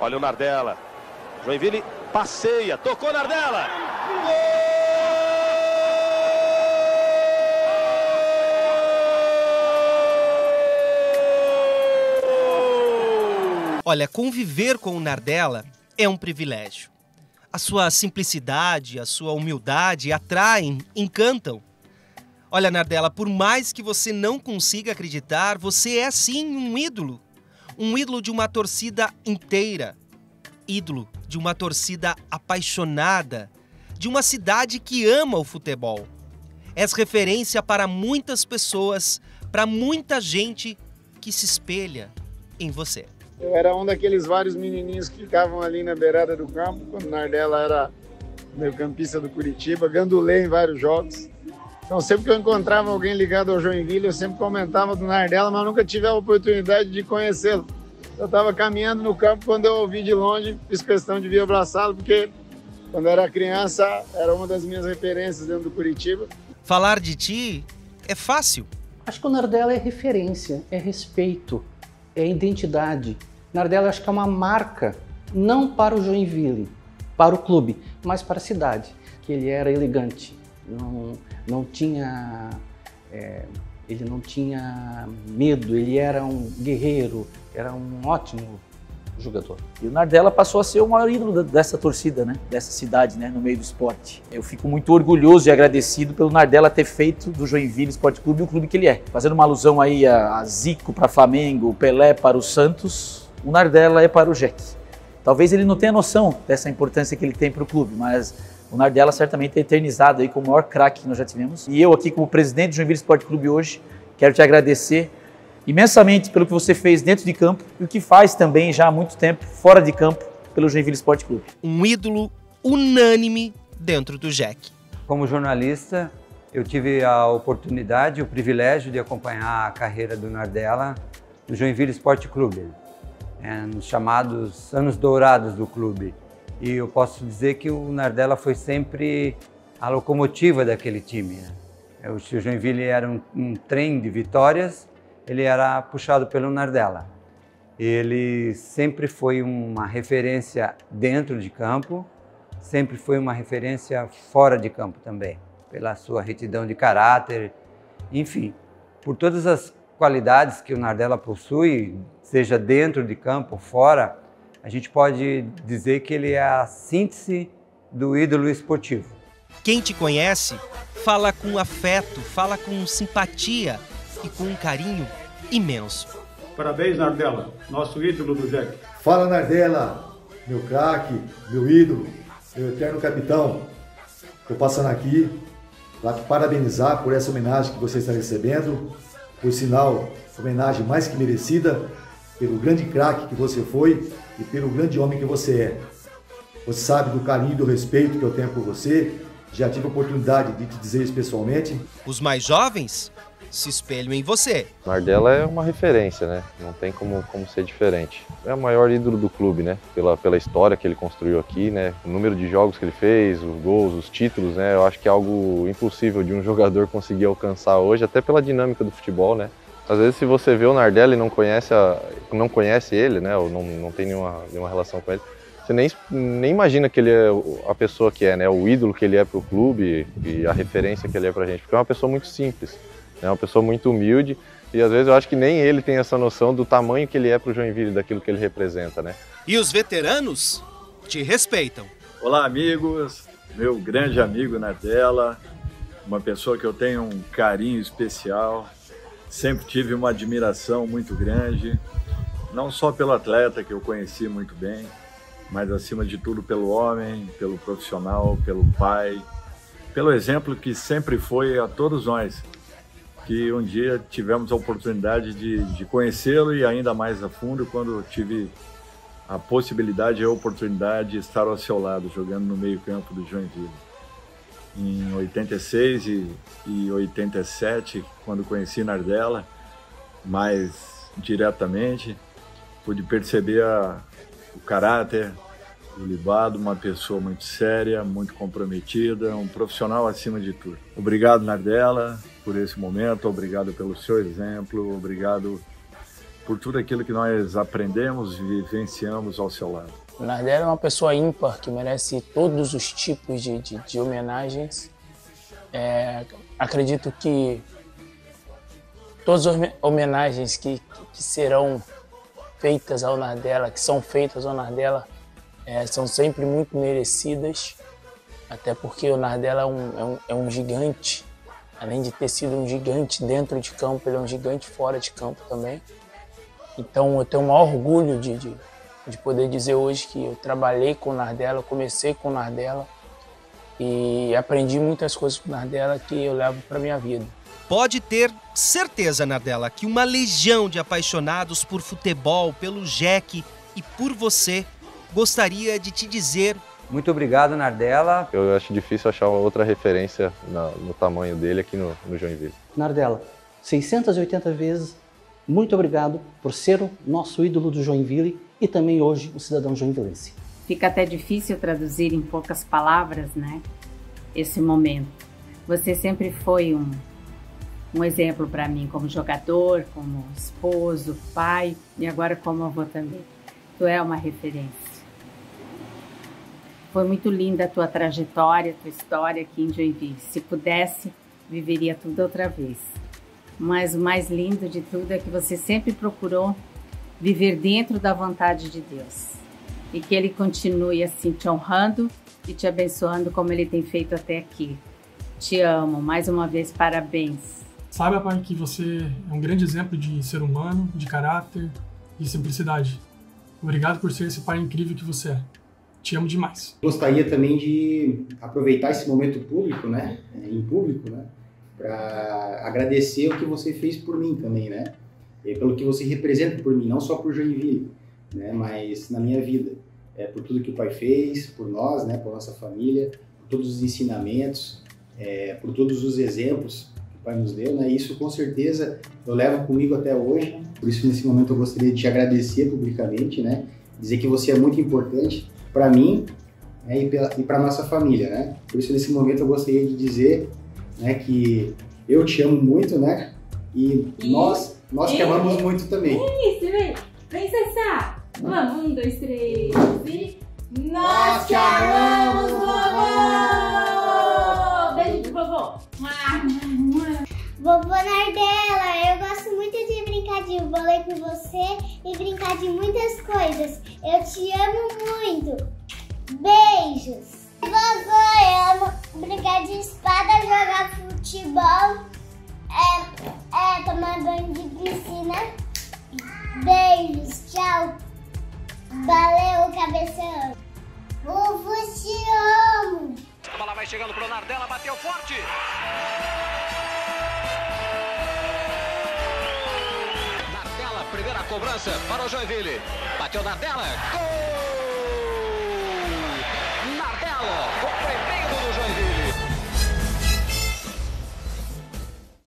Olha o Nardella. Joinville passeia, tocou Nardella. Gol! Olha, conviver com o Nardella é um privilégio. A sua simplicidade, a sua humildade atraem, encantam. Olha, Nardella, por mais que você não consiga acreditar, você é sim um ídolo. Um ídolo de uma torcida inteira. Ídolo de uma torcida apaixonada. De uma cidade que ama o futebol. És referência para muitas pessoas, para muita gente que se espelha em você. Eu era um daqueles vários menininhos que ficavam ali na beirada do campo, quando Nardella era meio campista do Curitiba, gandulei em vários jogos. Então, sempre que eu encontrava alguém ligado ao Joinville, eu sempre comentava do Nardella, mas nunca tive a oportunidade de conhecê-lo. Eu estava caminhando no campo quando eu ouvi de longe, fiz questão de vir abraçá-lo, porque quando eu era criança era uma das minhas referências dentro do Curitiba. Falar de ti é fácil. Acho que o Nardella é referência, é respeito, é identidade. Nardella acho que é uma marca, não para o Joinville, para o clube, mas para a cidade, que ele era elegante, não, não tinha, é, ele não tinha medo, ele era um guerreiro, era um ótimo jogador. E o Nardella passou a ser o maior ídolo dessa torcida, né? dessa cidade, né? no meio do esporte. Eu fico muito orgulhoso e agradecido pelo Nardella ter feito do Joinville Esporte Clube o clube que ele é. Fazendo uma alusão aí a, Zico para Flamengo, Pelé para o Santos, o Nardella é para o Jack. Talvez ele não tenha noção dessa importância que ele tem para o clube, mas o Nardella certamente é eternizado aí como o maior craque que nós já tivemos. E eu aqui como presidente do Joinville Esporte Clube hoje, quero te agradecer imensamente pelo que você fez dentro de campo e o que faz também já há muito tempo fora de campo pelo Joinville Esporte Clube. Um ídolo unânime dentro do Jack. Como jornalista, eu tive a oportunidade, o privilégio de acompanhar a carreira do Nardella no Joinville Esporte Clube, é, nos chamados anos dourados do clube. E eu posso dizer que o Nardella foi sempre a locomotiva daquele time. Né? O Joinville era um, um trem de vitórias, ele era puxado pelo Nardella. Ele sempre foi uma referência dentro de campo, sempre foi uma referência fora de campo também, pela sua retidão de caráter, enfim, por todas as qualidades que o Nardella possui, seja dentro de campo, fora, a gente pode dizer que ele é a síntese do ídolo esportivo. Quem te conhece fala com afeto, fala com simpatia e com um carinho imenso. Parabéns, Nardella, nosso ídolo do Jack. Fala, Nardella, meu craque, meu ídolo, meu eterno capitão. Estou passando aqui para parabenizar por essa homenagem que você está recebendo. Por sinal, homenagem mais que merecida pelo grande craque que você foi e pelo grande homem que você é. Você sabe do carinho e do respeito que eu tenho por você. Já tive a oportunidade de te dizer isso pessoalmente. Os mais jovens se espelham em você. Nardella é uma referência, né? Não tem como, como ser diferente. É o maior ídolo do clube, né? Pela, pela história que ele construiu aqui, né? O número de jogos que ele fez, os gols, os títulos, né? Eu acho que é algo impossível de um jogador conseguir alcançar hoje, até pela dinâmica do futebol, né? Às vezes, se você vê o Nardelli e não conhece, a, não conhece ele, né, ou não, não tem nenhuma, nenhuma relação com ele, você nem, nem imagina que ele é a pessoa que é, né, o ídolo que ele é para o clube e a referência que ele é para a gente, porque é uma pessoa muito simples, é né, uma pessoa muito humilde e às vezes eu acho que nem ele tem essa noção do tamanho que ele é para o Joinville, daquilo que ele representa, né? E os veteranos te respeitam. Olá, amigos, meu grande amigo Nardella, uma pessoa que eu tenho um carinho especial, sempre tive uma admiração muito grande, não só pelo atleta que eu conheci muito bem, mas acima de tudo pelo homem, pelo profissional, pelo pai, pelo exemplo que sempre foi a todos nós, que um dia tivemos a oportunidade de, de conhecê-lo e ainda mais a fundo quando tive a possibilidade e a oportunidade de estar ao seu lado, jogando no meio campo do Joinville em 86 e, e 87, quando conheci Nardella mais diretamente, pude perceber a, o caráter do Libado, uma pessoa muito séria, muito comprometida, um profissional acima de tudo. Obrigado, Nardella, por esse momento, obrigado pelo seu exemplo, obrigado por tudo aquilo que nós aprendemos e vivenciamos ao seu lado. O Nardella é uma pessoa ímpar que merece todos os tipos de, de, de homenagens. É, acredito que todas as homenagens que, que serão feitas ao Nardella, que são feitas ao Nardella, é, são sempre muito merecidas, até porque o Nardella é um, é, um, é um gigante, além de ter sido um gigante dentro de campo, ele é um gigante fora de campo também. Então eu tenho o maior orgulho de, de, de poder dizer hoje que eu trabalhei com o Nardella, comecei com o Nardella e aprendi muitas coisas com o Nardella que eu levo para minha vida. Pode ter certeza, Nardella, que uma legião de apaixonados por futebol, pelo Jack e por você gostaria de te dizer muito obrigado, Nardella. Eu acho difícil achar outra referência no, no tamanho dele aqui no, no Joinville. Nardella, 680 vezes muito obrigado por ser o nosso ídolo do Joinville e também hoje o cidadão joinvilense. Fica até difícil traduzir em poucas palavras, né? Esse momento. Você sempre foi um, um exemplo para mim como jogador, como esposo, pai e agora como avô também. Tu é uma referência. Foi muito linda a tua trajetória, a tua história aqui em Joinville. Se pudesse, viveria tudo outra vez mas o mais lindo de tudo é que você sempre procurou viver dentro da vontade de Deus. E que Ele continue assim te honrando e te abençoando como Ele tem feito até aqui. Te amo, mais uma vez, parabéns. Saiba, pai, que você é um grande exemplo de ser humano, de caráter e simplicidade. Obrigado por ser esse pai incrível que você é. Te amo demais. Gostaria também de aproveitar esse momento público, né, em público, né, para agradecer o que você fez por mim também, né? E pelo que você representa por mim, não só por Joinville, né? Mas na minha vida, é, por tudo que o pai fez, por nós, né? Por nossa família, por todos os ensinamentos, é, por todos os exemplos que o pai nos deu, né? Isso com certeza eu levo comigo até hoje. Por isso nesse momento eu gostaria de te agradecer publicamente, né? Dizer que você é muito importante para mim né? e para nossa família, né? Por isso nesse momento eu gostaria de dizer né? Que eu te amo muito, né? E, e nós, nós e, te amamos e, muito também. Isso, vem. Princesa! Vamos, um, dois, três e... Nós te amamos, vovô! Beijo de vovô! Vovô Nardella, eu gosto muito de brincar de vôlei com você e brincar de muitas coisas. Eu te amo muito. Beijos! Amo brincar de espada, jogar futebol, é, é, tomar banho de piscina. Beijos, tchau. Valeu, cabeção. Vovô, te amo. A bola vai chegando pro Nardella, bateu forte. Nardella, primeira cobrança para o Joinville. Bateu Nardella, gol!